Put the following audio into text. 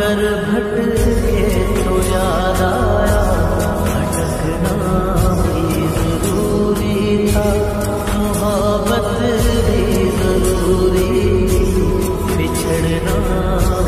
मगर भटके तो याद आया। भटकना भी ज़रूरी था। मोहब्बत भी ज़रूरी। बिछड़ना